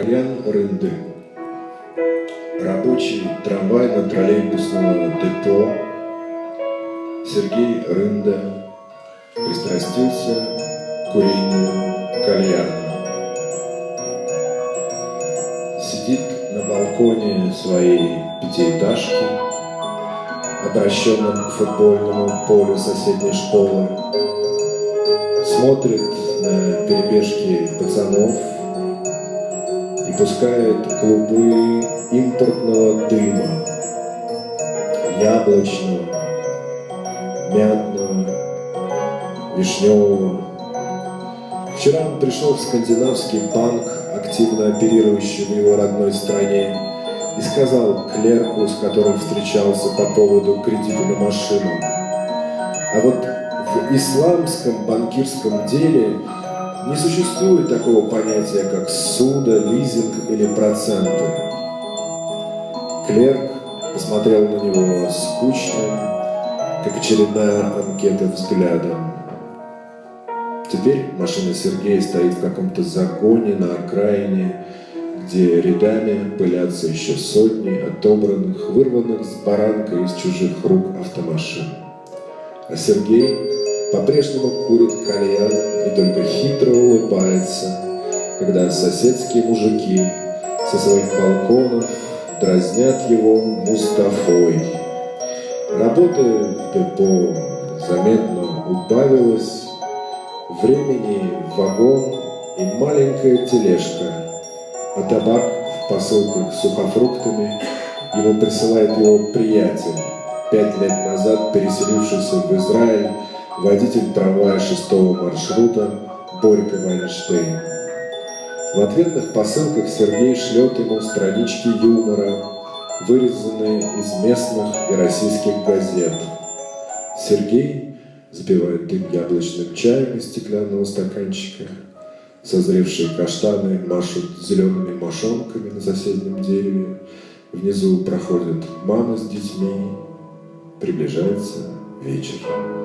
Ян Рынды. Рабочий трамвай на троллейбусного депо. Сергей Рында пристрастился к курению кальяна. Сидит на балконе своей пятиэтажки, обращенном к футбольному полю соседней школы, смотрит на перебежки пацанов и пускает клубы импортного дыма, яблочного, мятного, вишневого. Вчера он пришел в скандинавский банк, активно оперирующий в его родной стране, и сказал клерку, с которым встречался по поводу кредита на машину. А вот в исламском банкирском деле не существует такого понятия, как суда, лизинг или проценты. Клерк посмотрел на него скучным, как очередная анкета взглядом. Теперь машина Сергея стоит в каком-то загоне на окраине, где рядами пылятся еще сотни отобранных, вырванных с баранка из чужих рук автомашин. А Сергей по-прежнему курит кальян и только улыбается, когда соседские мужики со своих балконов дразнят его Мустафой. Работы в депо заметно убавилось, времени вагон и маленькая тележка, а табак в посылках с сухофруктами. Ему присылает его приятель, пять лет назад переселившийся в Израиль водитель трамвая шестого маршрута Борька Вайнштейн. В ответных посылках Сергей шлет ему странички юмора, вырезанные из местных и российских газет. Сергей запивает дым яблочным чаем из стеклянного стаканчика. Созревшие каштаны машут зелеными мошонками на соседнем дереве. Внизу проходит мама с детьми. Приближается вечер.